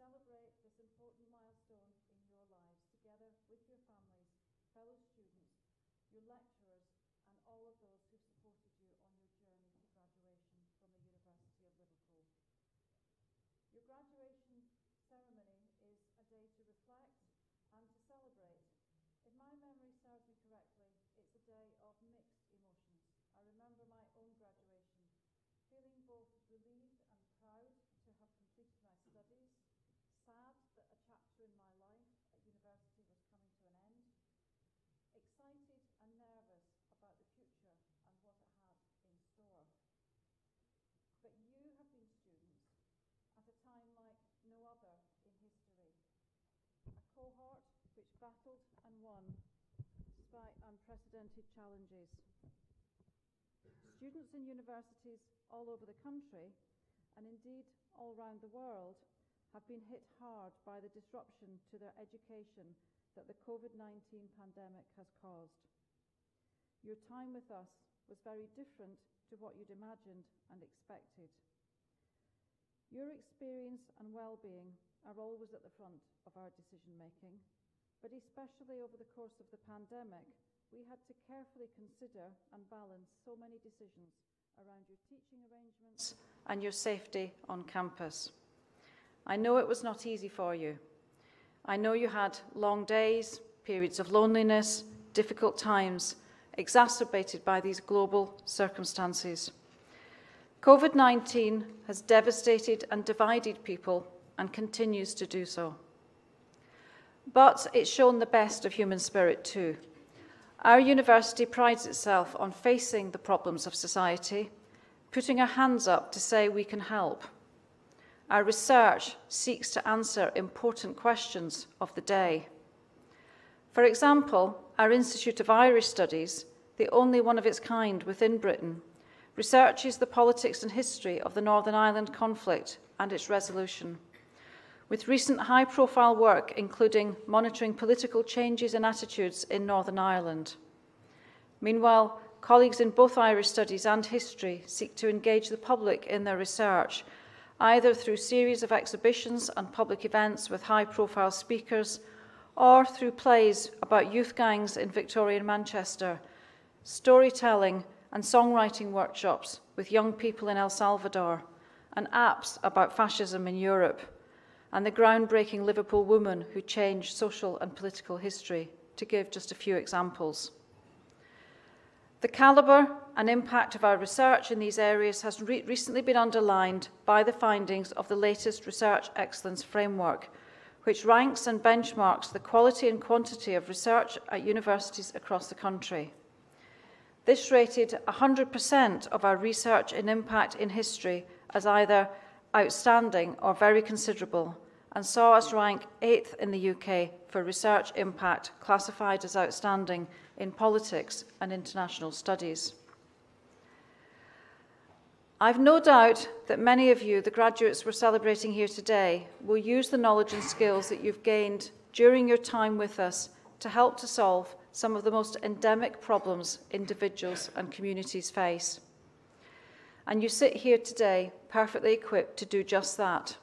celebrate this important milestone in your lives together with your families, fellow students, your lecturers, and all of those who've supported you on your journey to graduation from the University of Liverpool. Your graduation ceremony is a day to reflect and to celebrate. If my memory serves me correctly, it's a day of mixed emotions. I remember my own graduation, feeling both relieved and proud to have completed my studies, sad that a chapter in my life at university was coming to an end, excited and nervous about the future and what it had in store. But you have been students at a time like no other in history. A cohort which battled and won despite unprecedented challenges. Students in universities all over the country, and indeed all around the world, have been hit hard by the disruption to their education that the COVID 19 pandemic has caused. Your time with us was very different to what you'd imagined and expected. Your experience and well being are always at the front of our decision making, but especially over the course of the pandemic, we had to carefully consider and balance so many decisions around your teaching arrangements and your safety on campus. I know it was not easy for you. I know you had long days, periods of loneliness, difficult times, exacerbated by these global circumstances. COVID 19 has devastated and divided people and continues to do so. But it's shown the best of human spirit too. Our university prides itself on facing the problems of society, putting our hands up to say we can help. Our research seeks to answer important questions of the day. For example, our Institute of Irish Studies, the only one of its kind within Britain, researches the politics and history of the Northern Ireland conflict and its resolution. With recent high profile work, including monitoring political changes and attitudes in Northern Ireland. Meanwhile, colleagues in both Irish studies and history seek to engage the public in their research either through series of exhibitions and public events with high profile speakers, or through plays about youth gangs in Victorian Manchester, storytelling and songwriting workshops with young people in El Salvador, and apps about fascism in Europe, and the groundbreaking Liverpool woman who changed social and political history, to give just a few examples. The calibre and impact of our research in these areas has re recently been underlined by the findings of the latest Research Excellence Framework, which ranks and benchmarks the quality and quantity of research at universities across the country. This rated 100% of our research in impact in history as either outstanding or very considerable, and saw us rank eighth in the UK for research impact classified as outstanding in politics and international studies. I've no doubt that many of you, the graduates we're celebrating here today, will use the knowledge and skills that you've gained during your time with us to help to solve some of the most endemic problems individuals and communities face. And you sit here today perfectly equipped to do just that.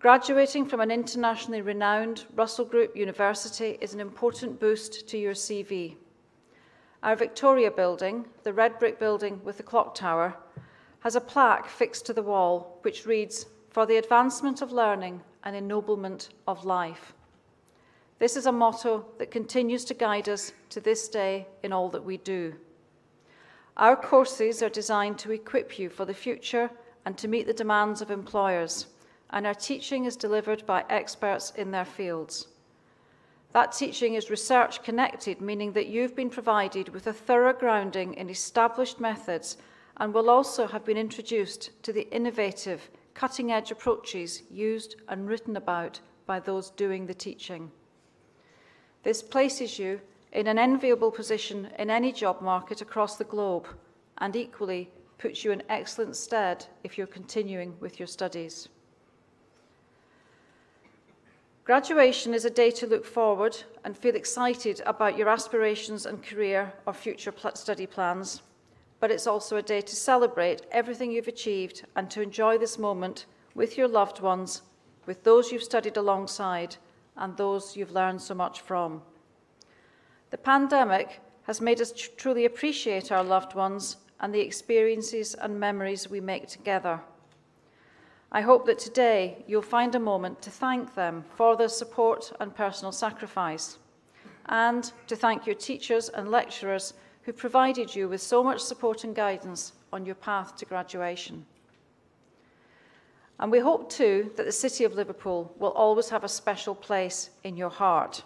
Graduating from an internationally renowned Russell Group university is an important boost to your CV. Our Victoria building, the red brick building with the clock tower, has a plaque fixed to the wall which reads, For the advancement of learning and ennoblement of life. This is a motto that continues to guide us to this day in all that we do. Our courses are designed to equip you for the future and to meet the demands of employers and our teaching is delivered by experts in their fields. That teaching is research connected, meaning that you've been provided with a thorough grounding in established methods and will also have been introduced to the innovative, cutting edge approaches used and written about by those doing the teaching. This places you in an enviable position in any job market across the globe and equally puts you in excellent stead if you're continuing with your studies. Graduation is a day to look forward and feel excited about your aspirations and career or future study plans, but it's also a day to celebrate everything you've achieved and to enjoy this moment with your loved ones, with those you've studied alongside and those you've learned so much from. The pandemic has made us truly appreciate our loved ones and the experiences and memories we make together. I hope that today you'll find a moment to thank them for their support and personal sacrifice, and to thank your teachers and lecturers who provided you with so much support and guidance on your path to graduation. And we hope too that the City of Liverpool will always have a special place in your heart.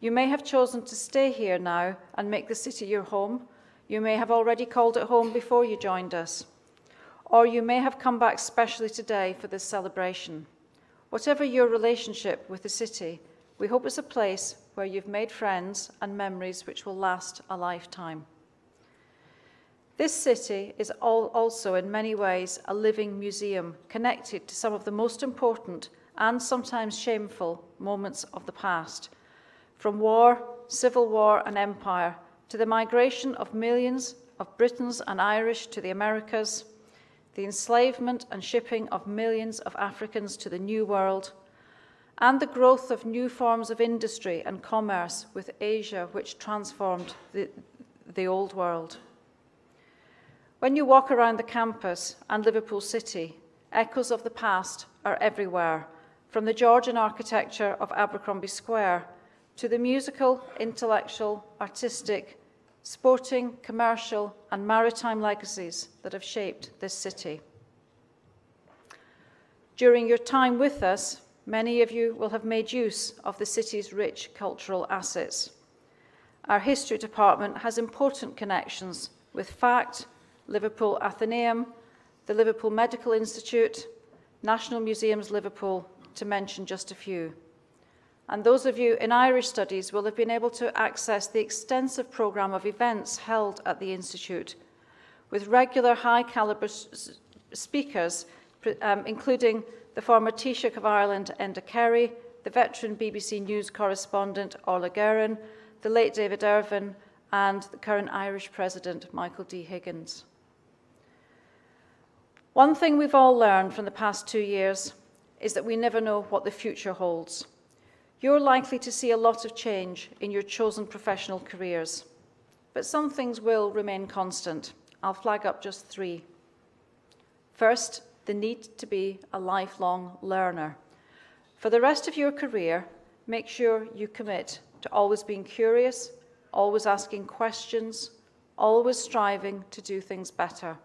You may have chosen to stay here now and make the city your home. You may have already called it home before you joined us. Or you may have come back specially today for this celebration. Whatever your relationship with the city, we hope it's a place where you've made friends and memories which will last a lifetime. This city is also in many ways a living museum connected to some of the most important and sometimes shameful moments of the past, from war, civil war and empire, to the migration of millions of Britons and Irish to the Americas, the enslavement and shipping of millions of Africans to the New World, and the growth of new forms of industry and commerce with Asia, which transformed the, the old world. When you walk around the campus and Liverpool City, echoes of the past are everywhere, from the Georgian architecture of Abercromby Square to the musical, intellectual, artistic, sporting, commercial, and maritime legacies that have shaped this city. During your time with us, many of you will have made use of the city's rich cultural assets. Our history department has important connections with FACT, Liverpool Athenaeum, the Liverpool Medical Institute, National Museums Liverpool, to mention just a few. And those of you in Irish studies will have been able to access the extensive programme of events held at the Institute, with regular high calibre speakers, um, including the former Taoiseach of Ireland, Enda Kenny, the veteran BBC News correspondent, Orla Guerin, the late David Ervine, and the current Irish President, Michael D. Higgins. One thing we've all learned from the past two years is that we never know what the future holds. You're likely to see a lot of change in your chosen professional careers, but some things will remain constant. I'll flag up just three. First, the need to be a lifelong learner. For the rest of your career, make sure you commit to always being curious, always asking questions, always striving to do things better.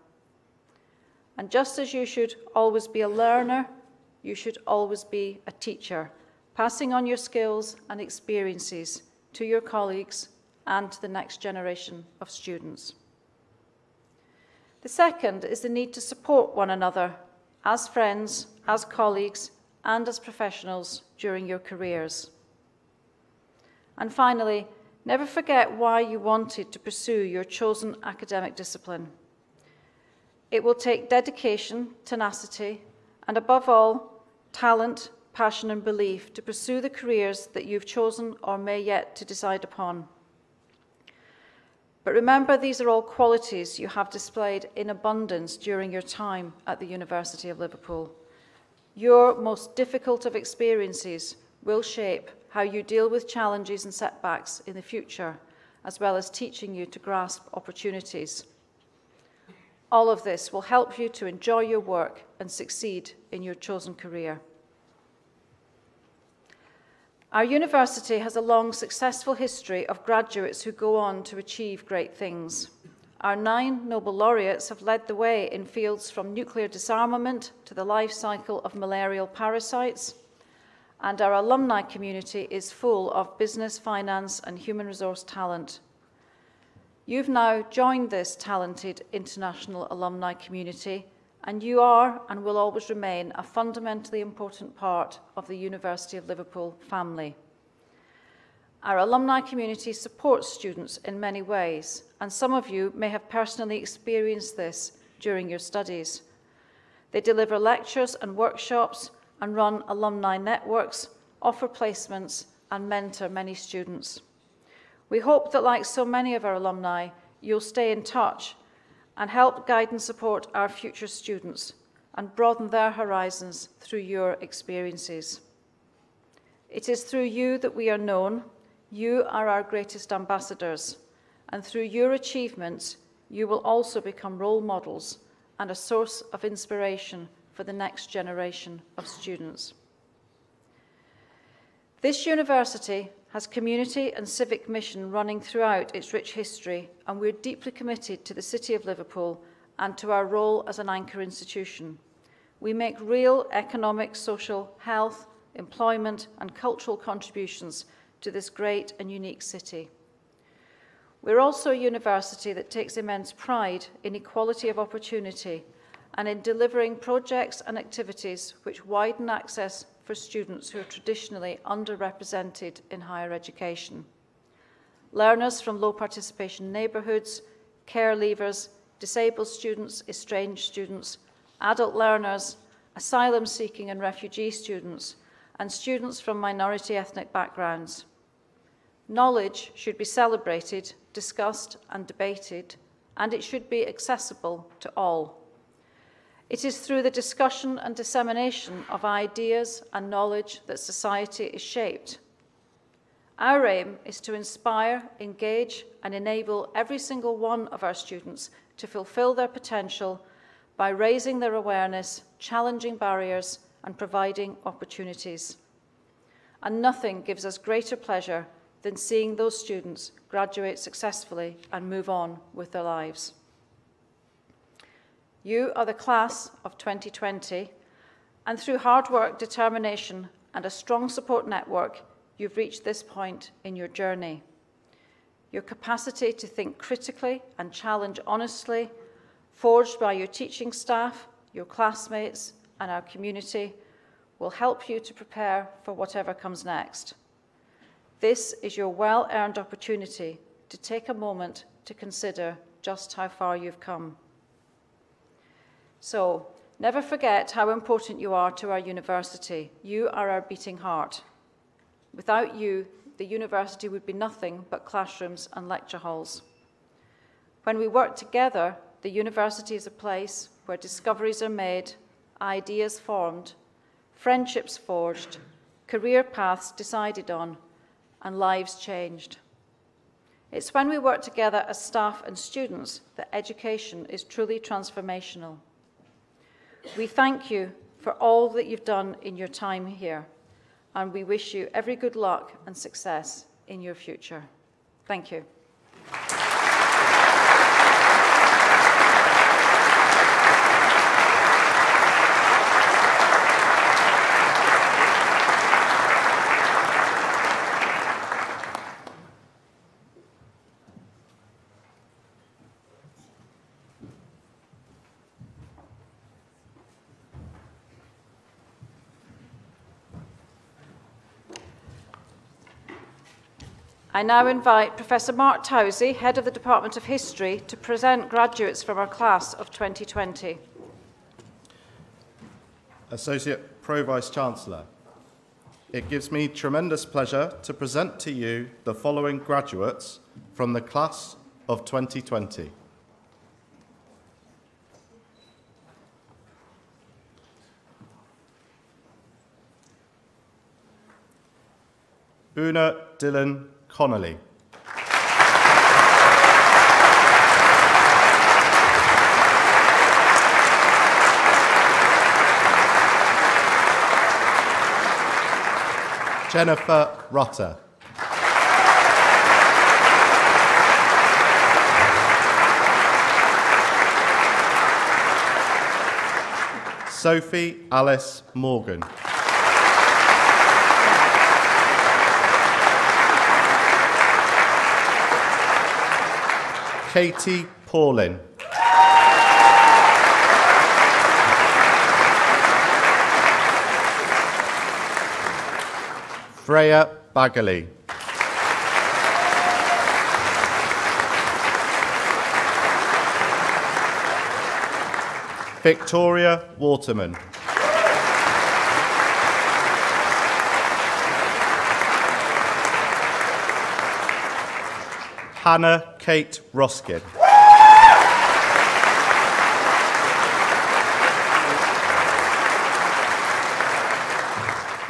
And just as you should always be a learner, you should always be a teacher, passing on your skills and experiences to your colleagues and to the next generation of students. The second is the need to support one another as friends, as colleagues, and as professionals during your careers. And finally, never forget why you wanted to pursue your chosen academic discipline. It will take dedication, tenacity, and above all, talent, passion, and belief to pursue the careers that you've chosen or may yet to decide upon. But remember, these are all qualities you have displayed in abundance during your time at the University of Liverpool. Your most difficult of experiences will shape how you deal with challenges and setbacks in the future, as well as teaching you to grasp opportunities all of this will help you to enjoy your work and succeed in your chosen career. Our university has a long, successful history of graduates who go on to achieve great things. Our nine Nobel laureates have led the way in fields from nuclear disarmament to the life cycle of malarial parasites, and our alumni community is full of business, finance, and human resource talent You've now joined this talented international alumni community, and you are and will always remain a fundamentally important part of the University of Liverpool family. Our alumni community supports students in many ways, and some of you may have personally experienced this during your studies. They deliver lectures and workshops and run alumni networks, offer placements, and mentor many students. We hope that, like so many of our alumni, you'll stay in touch and help guide and support our future students and broaden their horizons through your experiences. It is through you that we are known. You are our greatest ambassadors, and through your achievements, you will also become role models and a source of inspiration for the next generation of students. This university has community and civic mission running throughout its rich history, and we're deeply committed to the City of Liverpool and to our role as an anchor institution. We make real economic, social, health, employment, and cultural contributions to this great and unique city. We're also a university that takes immense pride in equality of opportunity and in delivering projects and activities which widen access for students who are traditionally underrepresented in higher education. Learners from low participation neighbourhoods, care leavers, disabled students, estranged students, adult learners, asylum seeking and refugee students, and students from minority ethnic backgrounds. Knowledge should be celebrated, discussed, and debated, and it should be accessible to all. It is through the discussion and dissemination of ideas and knowledge that society is shaped. Our aim is to inspire, engage, and enable every single one of our students to fulfill their potential by raising their awareness, challenging barriers, and providing opportunities. And nothing gives us greater pleasure than seeing those students graduate successfully and move on with their lives. You are the class of 2020, and through hard work, determination, and a strong support network, you've reached this point in your journey. Your capacity to think critically and challenge honestly, forged by your teaching staff, your classmates, and our community, will help you to prepare for whatever comes next. This is your well earned opportunity to take a moment to consider just how far you've come. So, never forget how important you are to our university. You are our beating heart. Without you, the university would be nothing but classrooms and lecture halls. When we work together, the university is a place where discoveries are made, ideas formed, friendships forged, career paths decided on, and lives changed. It's when we work together as staff and students that education is truly transformational. We thank you for all that you've done in your time here, and we wish you every good luck and success in your future. Thank you. I now invite Professor Mark Towsey, Head of the Department of History, to present graduates from our class of 2020. Associate Pro Vice Chancellor, it gives me tremendous pleasure to present to you the following graduates from the class of 2020. Una Dillon Connolly. Jennifer Rutter. Sophie Alice Morgan. Katie Paulin. Freya Bagley. Victoria Waterman. Hannah Kate Roskin.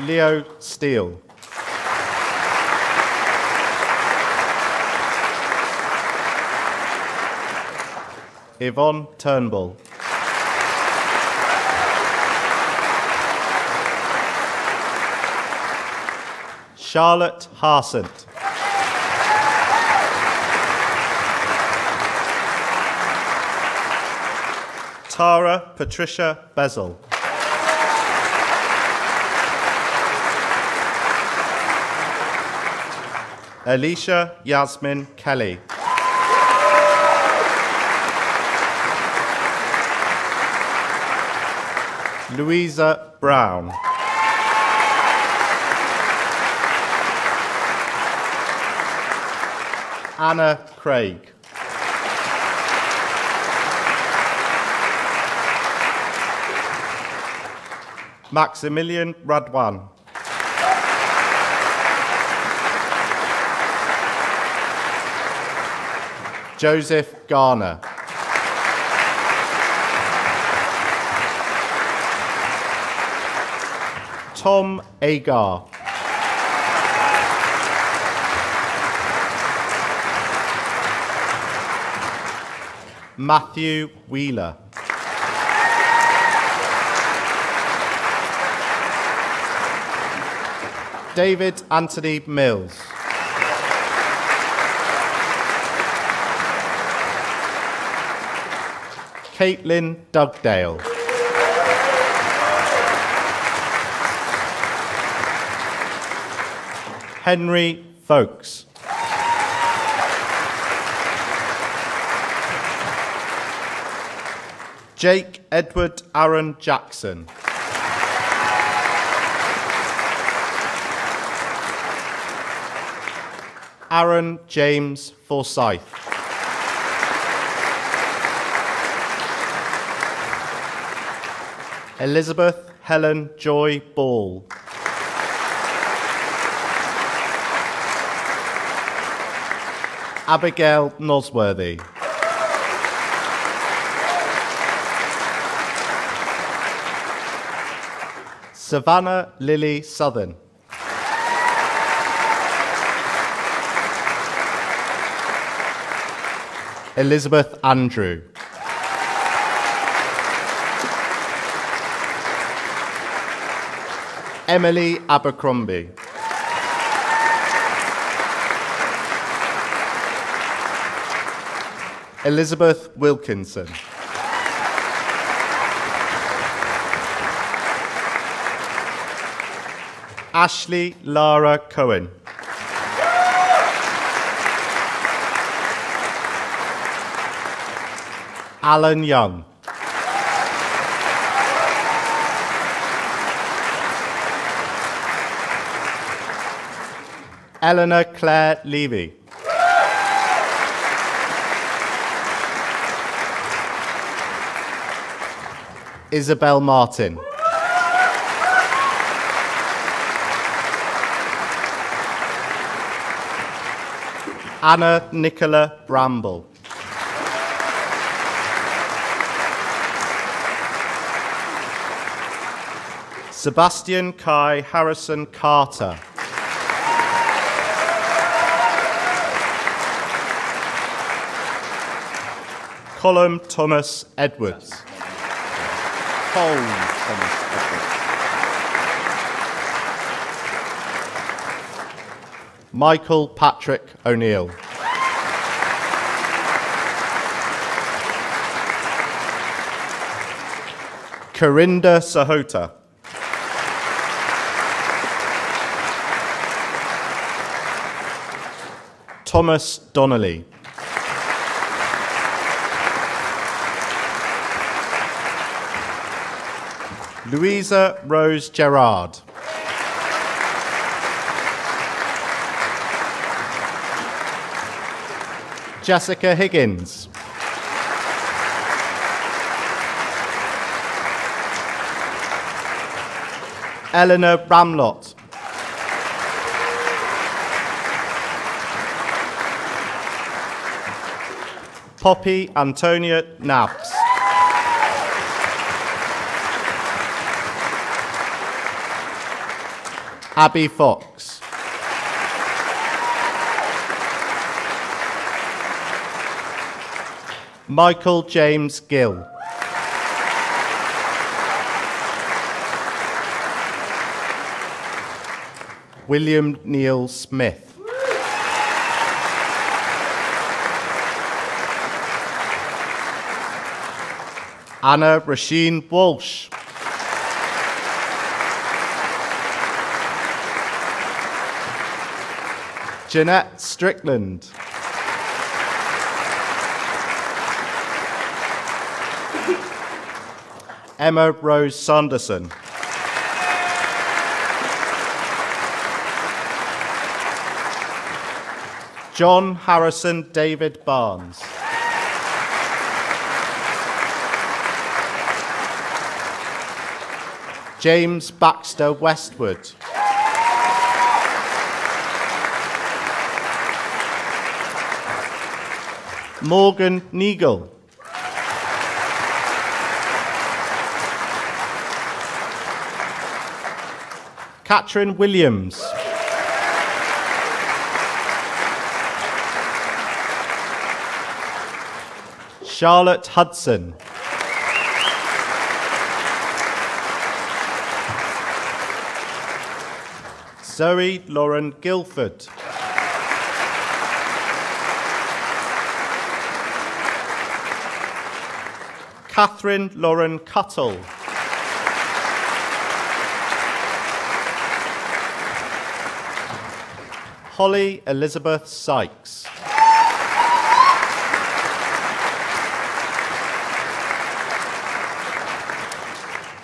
Leo Steele. Yvonne Turnbull. Charlotte Harsent. Tara Patricia Bezel. Alicia Yasmin Kelly. Louisa Brown. Anna Craig. Maximilian Radwan. Joseph Garner. Tom Agar. Matthew Wheeler. David Anthony Mills. Caitlin Dugdale. Henry Folks. Jake Edward Aaron Jackson. Aaron James Forsyth. Elizabeth Helen Joy Ball. Abigail Nosworthy. Savannah Lily Southern. Elizabeth Andrew. Emily Abercrombie. Elizabeth Wilkinson. Ashley Lara Cohen. Alan Young. Eleanor Claire Levy. Isabel Martin. Anna Nicola Bramble. Sebastian Kai Harrison Carter. Colum Thomas Edwards. Cole Thomas Edwards. Michael Patrick O'Neill. Corinda Sahota. Thomas Donnelly. Louisa Rose Gerard. Jessica Higgins. Eleanor Bramlott. Poppy Antonia Nabbs. Abby Fox. Michael James Gill. William Neil Smith. Anna Rasheen Walsh. Jeanette Strickland. Emma Rose Sanderson. John Harrison David Barnes. James Baxter Westwood. Morgan Neagle. Catherine Williams. Charlotte Hudson. Zoe Lauren Guilford. Catherine Lauren Cuttle. Holly Elizabeth Sykes.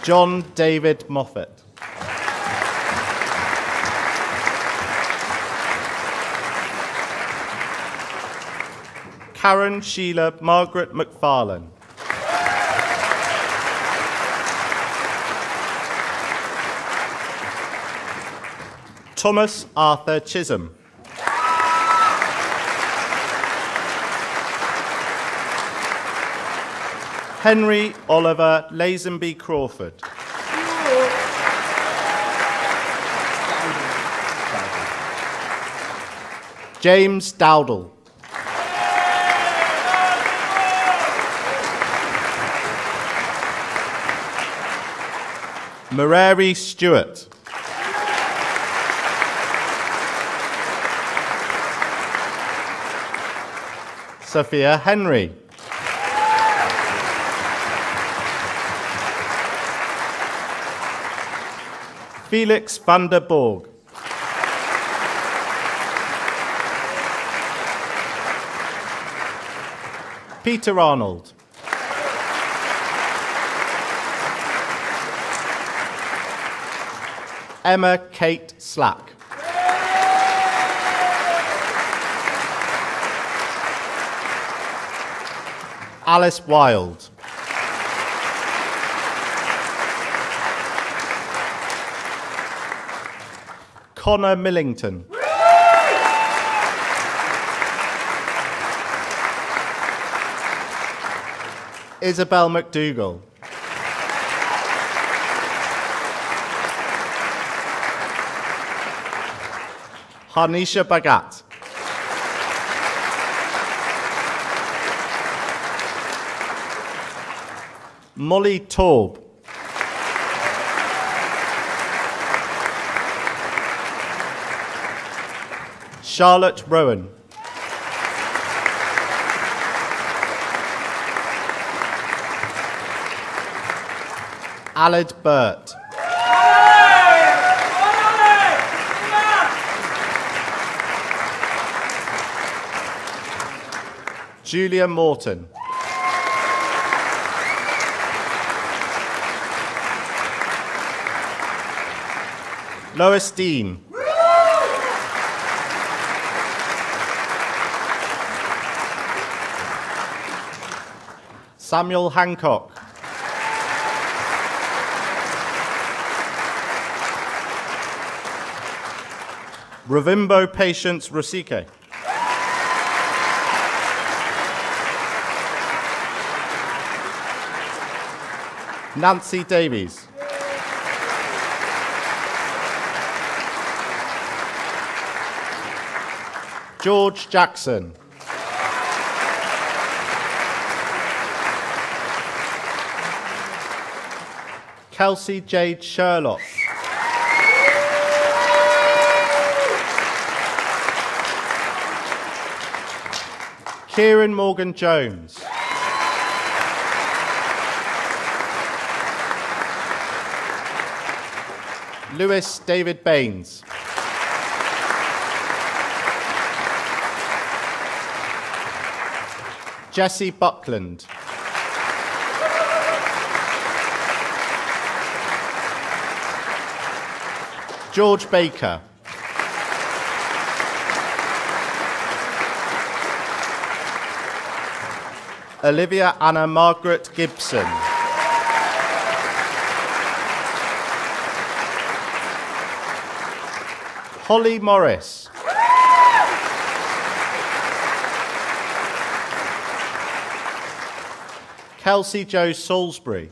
John David Moffat. Karen Sheila Margaret McFarlane. Thomas Arthur Chisholm. Henry Oliver Lazenby Crawford. James Dowdle. Marari Stewart. Sophia Henry. Felix van der Borg. Peter Arnold. Emma Kate Slack. Alice Wild. Connor Millington. Isabel McDougall. Harnisha Bagat. Molly Taub. Charlotte Rowan. Aled Burt. Julia Morton. Lois Dean. Samuel Hancock. Ravimbo Patience Rusike. Nancy Davies. George Jackson. Kelsey Jade Sherlock. Kieran Morgan Jones. Lewis David Baines. Jesse Buckland. George Baker. Olivia Anna Margaret Gibson. Holly Morris. Kelsey Joe Salisbury.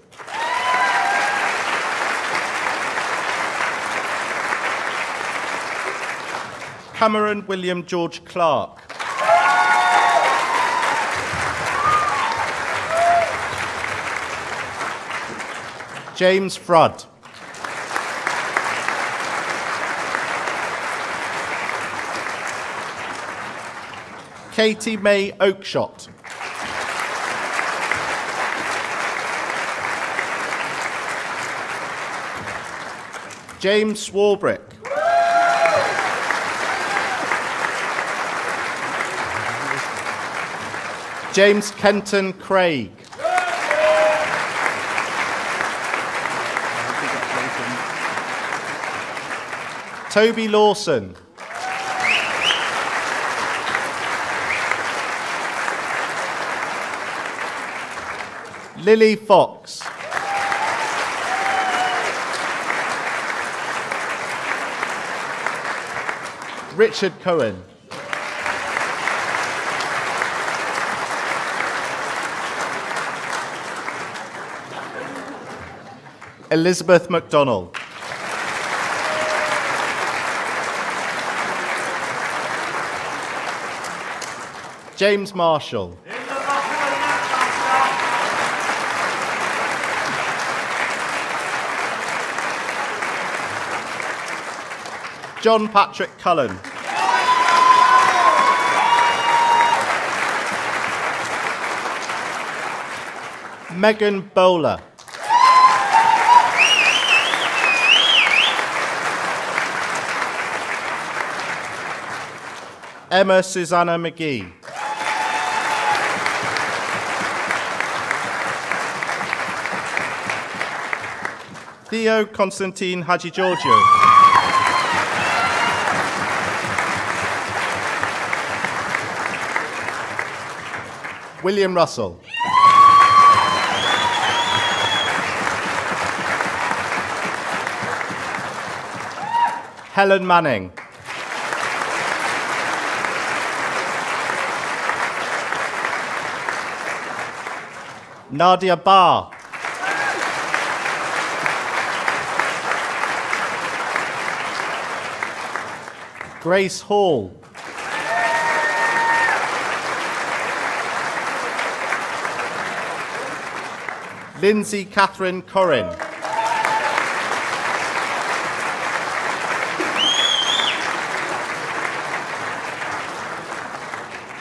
Cameron William George Clark. James Frudd. Katie May Oakshot. James Swarbrick. James Kenton Craig. Toby Lawson. Lily Fox. Richard Cohen. Elizabeth MacDonald. James Marshall. John Patrick Cullen. Megan Bowler. Emma Susanna McGee. Theo Constantine Haji William Russell. Helen Manning. Nadia Barr. Grace Hall. Lindsay Catherine Corrin.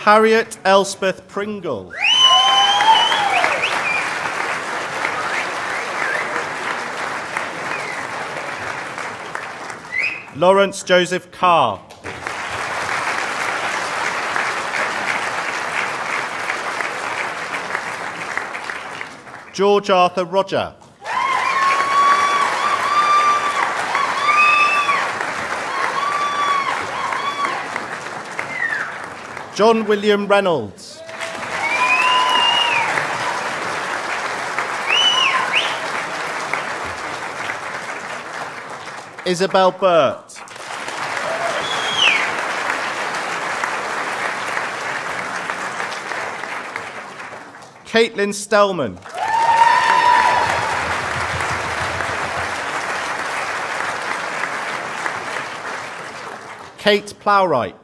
Harriet Elspeth Pringle. Lawrence Joseph Carr. George Arthur Roger. John William Reynolds. Isabel Burt. Caitlin Stellman. Kate Plowright.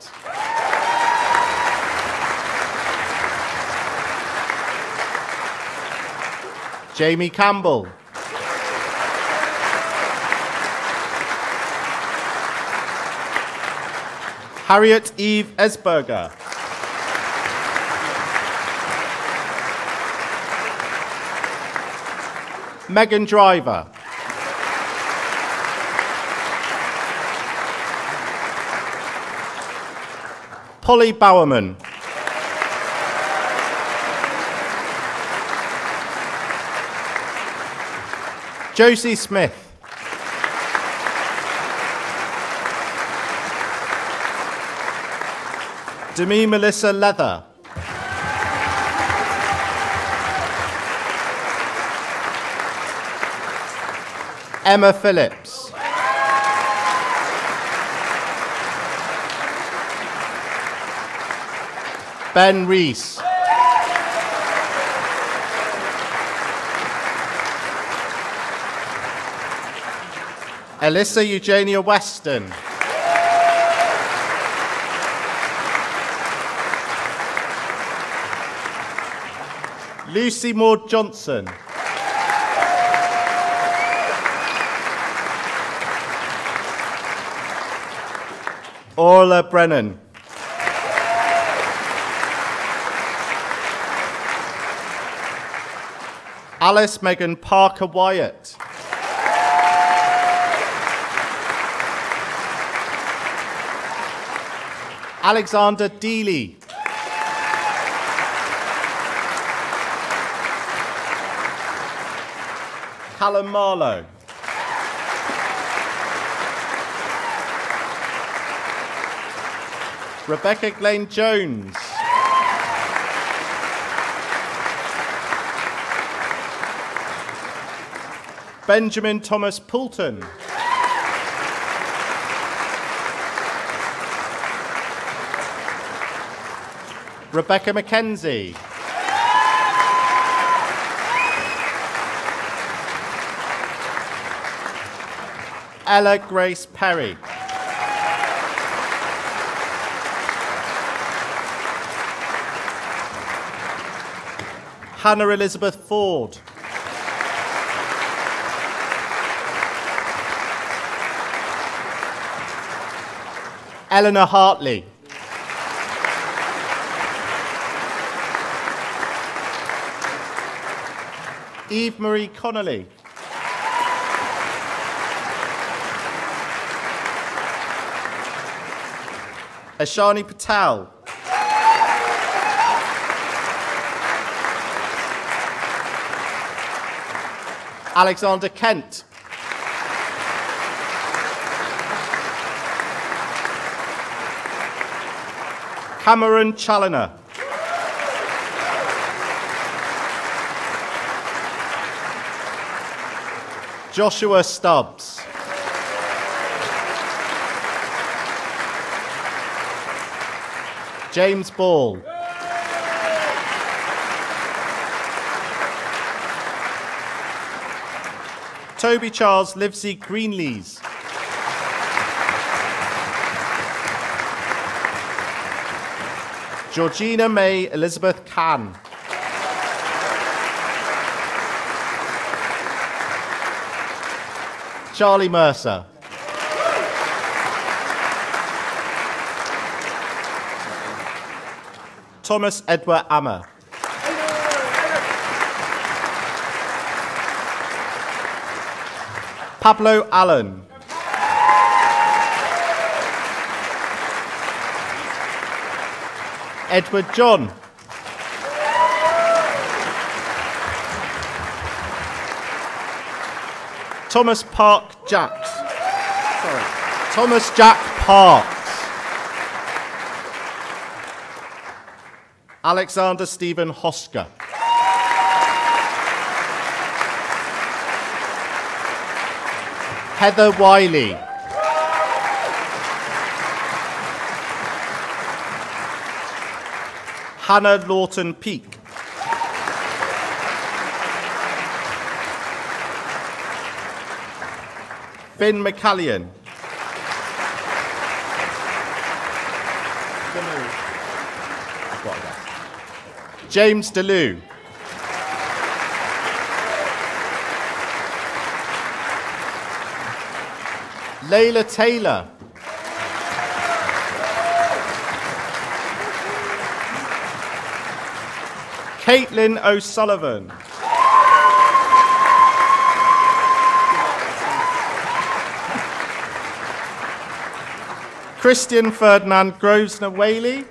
Jamie Campbell. Harriet Eve Esberger. Megan Driver. Polly Bowerman. Josie Smith. Demi Melissa Leather. Emma Phillips. Ben Rees. Alyssa Eugenia Weston. Lucy Maud Johnson. Orla Brennan. Alice Megan Parker Wyatt. Alexander Deely. Callum Marlowe. Rebecca Glenn Jones. Benjamin Thomas Poulton. Rebecca McKenzie. Ella Grace Perry. Hannah Elizabeth Ford. Eleanor Hartley. Eve Marie Connolly. Ashani Patel. Alexander Kent. Cameron Challoner. Joshua Stubbs. James Ball. Toby Charles Livesey Greenlees. Georgina May Elizabeth Cann. Charlie Mercer. Thomas Edward Ammer. Pablo Allen. Edward John. Thomas Park Jacks. Sorry. Thomas Jack Parks. Alexander Stephen Hosker. Heather Wiley. Hannah Lawton Peak. Finn McCallion. James DeLu. Layla Taylor. Caitlin O'Sullivan. Christian Ferdinand Grosvenor Whaley.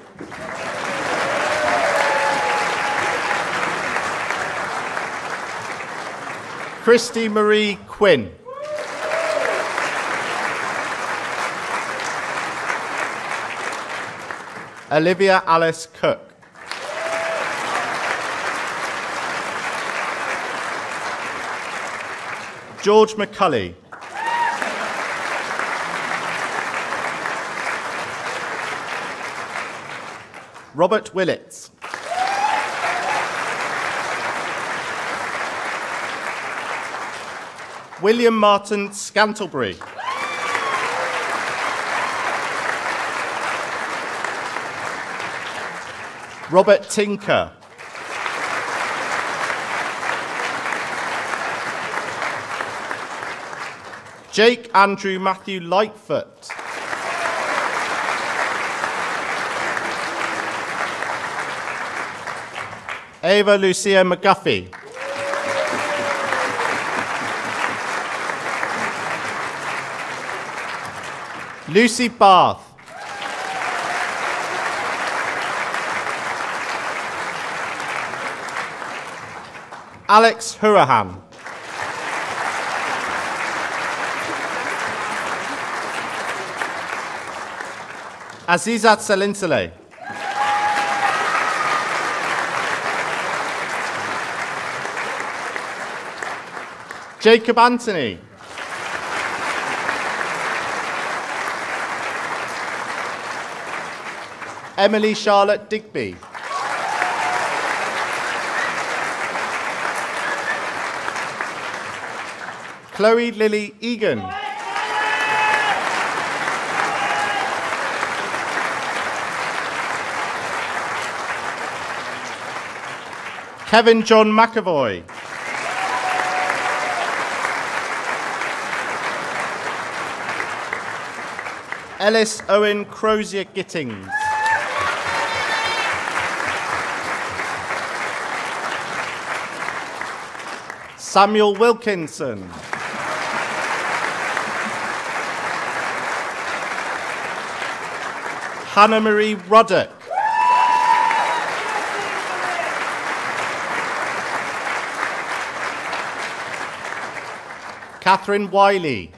Christy Marie Quinn. Olivia Alice Cook. George McCulley. Robert Willits. William Martin Scantlebury. Robert Tinker. Jake Andrew Matthew Lightfoot. Ava Lucia McGuffey. Lucy Bath. Alex Hurahan. Azizat Salinsale. Jacob Anthony. Emily Charlotte Digby. Chloe Lily Egan. Kevin John McAvoy. Ellis Owen Crozier Gittings. Samuel Wilkinson. Hannah Marie Ruddock. Catherine Wiley.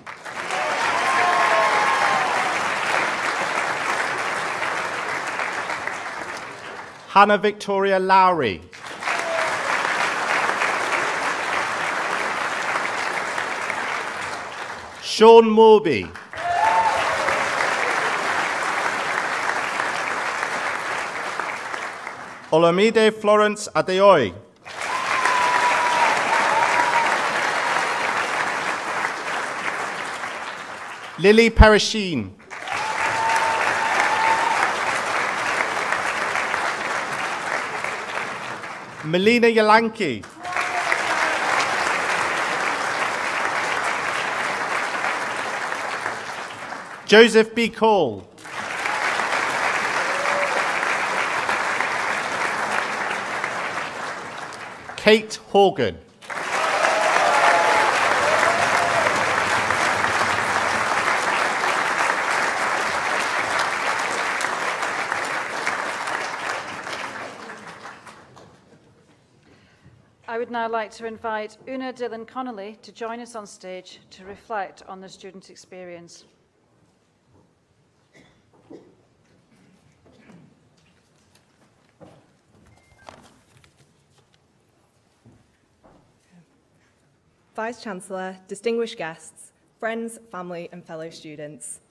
Hannah Victoria Lowry. Sean Morby. Olamide Florence Adeoye. Lily Perishine. Melina Yalanki. Joseph B. Cole. Kate Horgan. Now like to invite Una Dillon Connolly to join us on stage to reflect on the student experience. Vice-Chancellor, distinguished guests, friends, family and fellow students.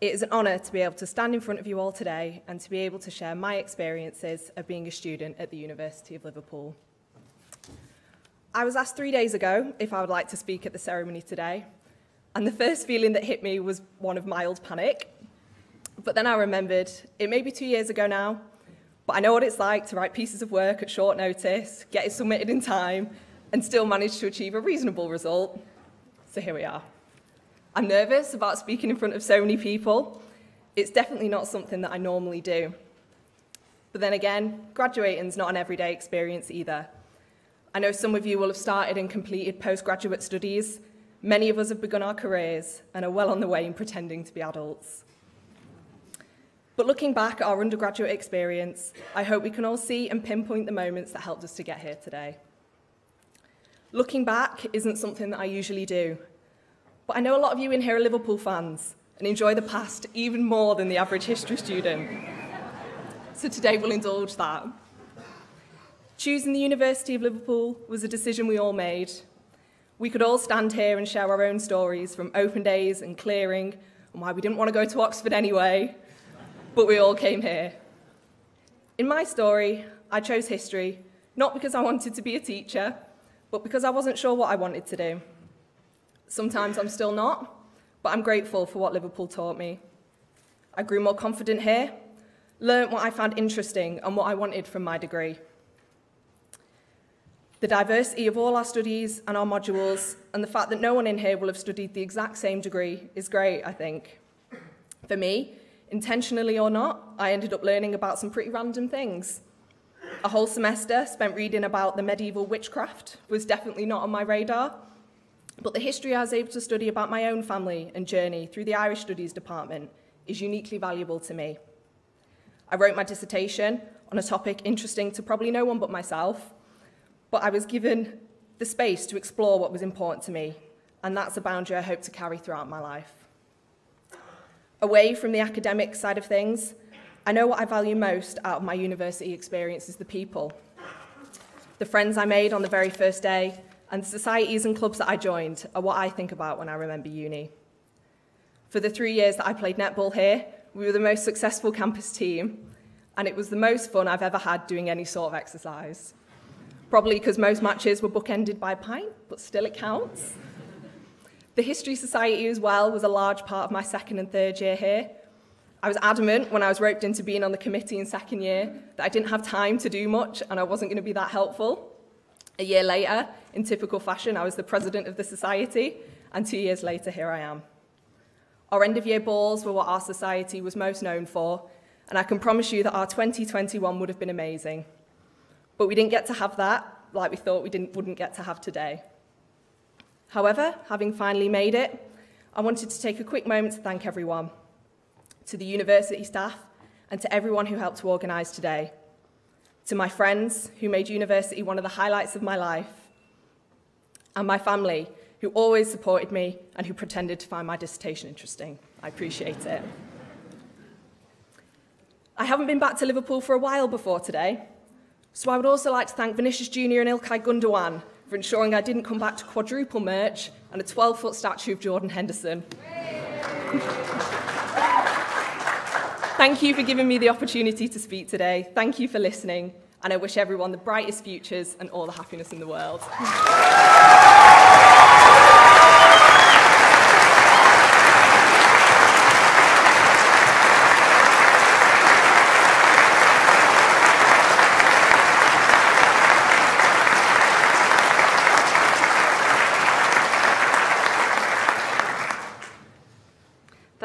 It is an honour to be able to stand in front of you all today and to be able to share my experiences of being a student at the University of Liverpool. I was asked three days ago if I would like to speak at the ceremony today, and the first feeling that hit me was one of mild panic. But then I remembered it may be two years ago now, but I know what it's like to write pieces of work at short notice, get it submitted in time, and still manage to achieve a reasonable result. So here we are. I'm nervous about speaking in front of so many people. It's definitely not something that I normally do. But then again, graduating's not an everyday experience either. I know some of you will have started and completed postgraduate studies. Many of us have begun our careers and are well on the way in pretending to be adults. But looking back at our undergraduate experience, I hope we can all see and pinpoint the moments that helped us to get here today. Looking back isn't something that I usually do, but I know a lot of you in here are Liverpool fans and enjoy the past even more than the average history student. So today we'll indulge that. Choosing the University of Liverpool was a decision we all made. We could all stand here and share our own stories from open days and clearing and why we didn't want to go to Oxford anyway, but we all came here. In my story, I chose history, not because I wanted to be a teacher, but because I wasn't sure what I wanted to do. Sometimes I'm still not, but I'm grateful for what Liverpool taught me. I grew more confident here, learnt what I found interesting and what I wanted from my degree. The diversity of all our studies and our modules, and the fact that no one in here will have studied the exact same degree, is great, I think. For me, intentionally or not, I ended up learning about some pretty random things. A whole semester spent reading about the medieval witchcraft was definitely not on my radar, but the history I was able to study about my own family and journey through the Irish Studies Department is uniquely valuable to me. I wrote my dissertation on a topic interesting to probably no one but myself, but I was given the space to explore what was important to me, and that's a boundary I hope to carry throughout my life. Away from the academic side of things, I know what I value most out of my university experience is the people. The friends I made on the very first day and the societies and clubs that I joined are what I think about when I remember uni. For the three years that I played netball here, we were the most successful campus team, and it was the most fun I've ever had doing any sort of exercise. Probably because most matches were bookended by pint, but still it counts. The History Society as well was a large part of my second and third year here. I was adamant when I was roped into being on the committee in second year that I didn't have time to do much and I wasn't going to be that helpful. A year later, in typical fashion, I was the president of the society, and two years later, here I am. Our end of year balls were what our society was most known for, and I can promise you that our 2021 would have been amazing. But we didn't get to have that like we thought we didn't, wouldn't get to have today. However, having finally made it, I wanted to take a quick moment to thank everyone, to the university staff, and to everyone who helped to organise today, to my friends who made university one of the highlights of my life, and my family who always supported me and who pretended to find my dissertation interesting. I appreciate it. I haven't been back to Liverpool for a while before today, So I would also like to thank Vinicius Jr. and Ilkay Gundogan for ensuring I didn't come back to quadruple merch and a 12-foot statue of Jordan Henderson. Thank you for giving me the opportunity to speak today. Thank you for listening. And I wish everyone the brightest futures and all the happiness in the world.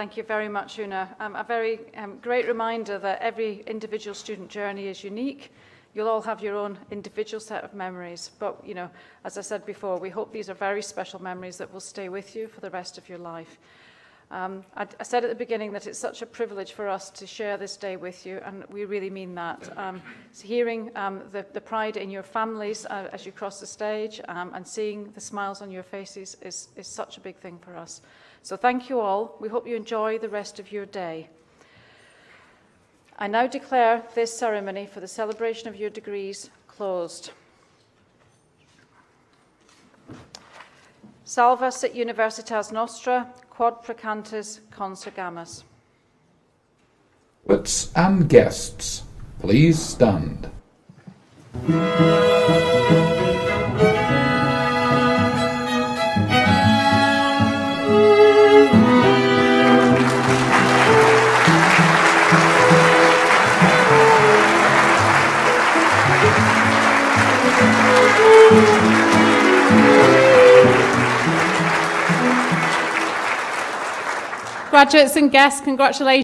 Thank you very much, Una. Um, a very um, great reminder that every individual student journey is unique. You'll all have your own individual set of memories, but, you know, as I said before, we hope these are very special memories that will stay with you for the rest of your life. Um, I, I said at the beginning that it's such a privilege for us to share this day with you, and we really mean that. Um, so hearing um, the, the pride in your families uh, as you cross the stage um, and seeing the smiles on your faces is, is such a big thing for us. So thank you all. We hope you enjoy the rest of your day. I now declare this ceremony for the celebration of your degrees closed. Salva sit Universitas Nostra, quod precantis consurgamus. Poets and guests, please stand. Graduates and guests, congratulations.